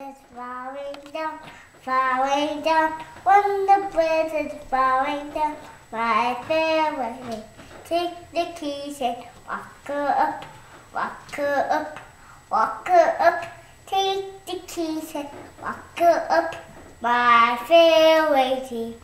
It's falling down, falling down. When the bridge is falling down, right there with me. take the keys and walk her up, walk her up, walk her up. Take the keys and walk her up, my fair lady.